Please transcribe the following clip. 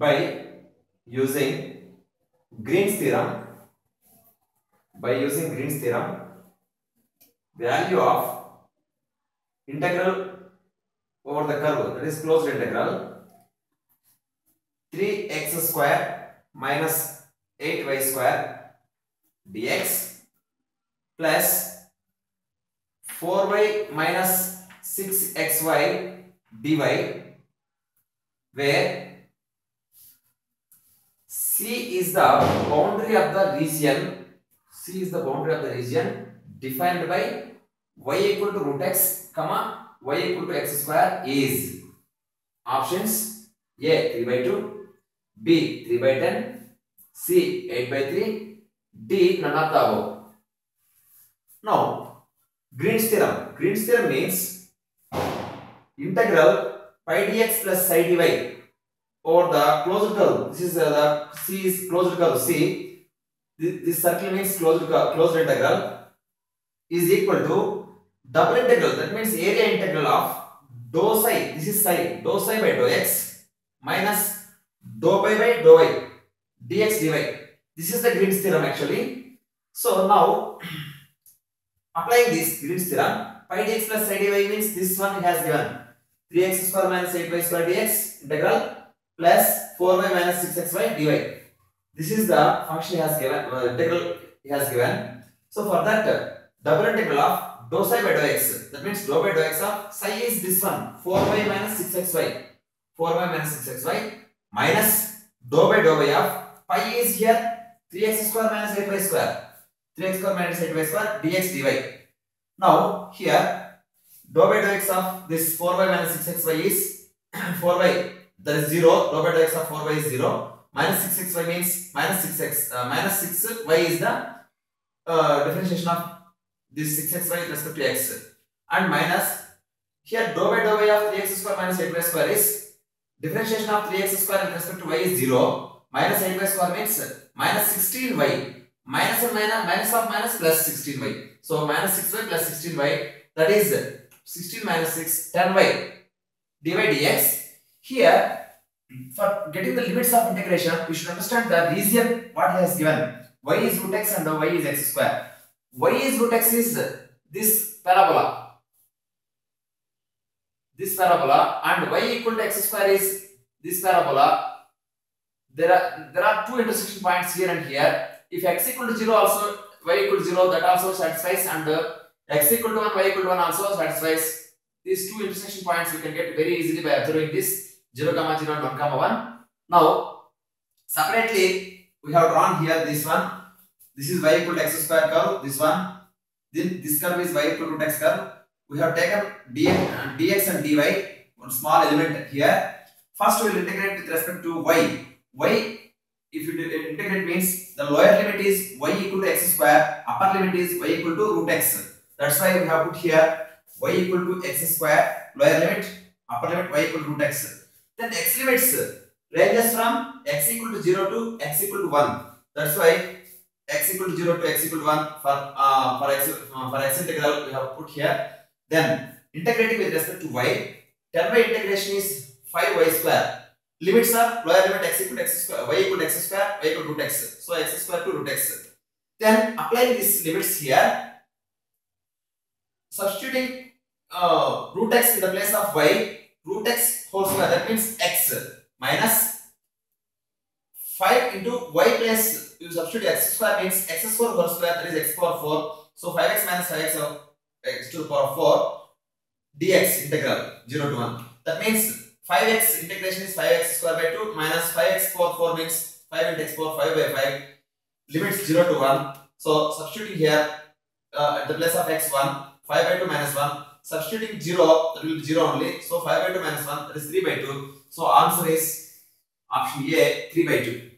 by using Green's theorem by using Green's theorem value of integral over the curve that is closed integral 3x square minus 8y square dx plus 4y minus 6xy dy where Is the boundary of the region C is the boundary of the region defined by y equal to root x comma y equal to x square is options A 3 by 2 B 3 by 10 C 8 by 3 D none of the above now Green's theorem Green's theorem means integral pi dx plus psi dy over the closed curve. This is uh, the C is closed curve. C. This, this circle means closed curve, closed integral is equal to double integral. That means area integral of dou psi. This is psi. Dou psi by dou x minus dou pi by dou y dx dy. This is the Green's theorem actually. So now applying this Green's theorem, pi dx plus psi dy means this one has given 3x square minus 8y square dx integral plus 4y minus 6xy dy. This is the function he has given, uh, integral he has given. So for that, uh, double integral of dou psi by dou x. That means dou by dou x of psi is this one, 4y minus 6xy. 4y minus 6xy minus dou by dou y of pi is here 3x square minus 8y square. 3x square minus 8y square dx dy. Now here dou by dou x of this 4y minus 6xy is 4y that is 0 dou by x of 4y is 0 minus 6xy means minus 6x uh, minus 6y is the uh, differentiation of this 6xy with respect to x. And minus here dou by dou y of 3x square minus 8y square is differentiation of 3x square with respect to y is 0 minus 8y square means minus 16y minus and minus minus of minus plus 16y so minus 6y plus 16y that is 16 minus 6 10y dy dx here for getting the limits of integration we should understand the region what he has given. Y is root x and y is x square. Y is root x is this parabola. This parabola and y equal to x square is this parabola. There are there are two intersection points here and here. If x equal to 0 also y equal to 0 that also satisfies and uh, x equal to 1 y equal to 1 also satisfies. These two intersection points we can get very easily by observing this 0 comma 0 and 1 comma 1 now separately we have drawn here this one. This is y equal to x square curve this one. Then this curve is y equal to root x curve. We have taken dx and dy one small element here. First we will integrate with respect to y. Y if you integrate means the lower limit is y equal to x square upper limit is y equal to root x. That's why we have put here y equal to x square lower limit upper limit y equal to root x then x limits ranges from x equal to 0 to x equal to 1 that's why x equal to 0 to x equal to 1 for uh, for x uh, for x integral we have put here. Then integrating with respect to y. 10 by integration is 5y square. Limits are lower limit x equal to x square y equal to x square y equal to root x. So x square to root x. Then applying these limits here. Substituting uh, root x in the place of y root x whole square that means x minus 5 into y plus you substitute x square means x square whole square that is x power 4 so 5x minus 5x of x to the power 4 dx integral 0 to 1 that means 5x integration is 5x square by 2 minus 5x power 4 means 5 into x power 5 by 5 limits 0 to 1 so substituting here uh, at the place of x 1 5 by 2 minus 1 substituting 0 that will be 0 only. So 5 by 2 minus 1 that is 3 by 2 so answer is option A 3 by 2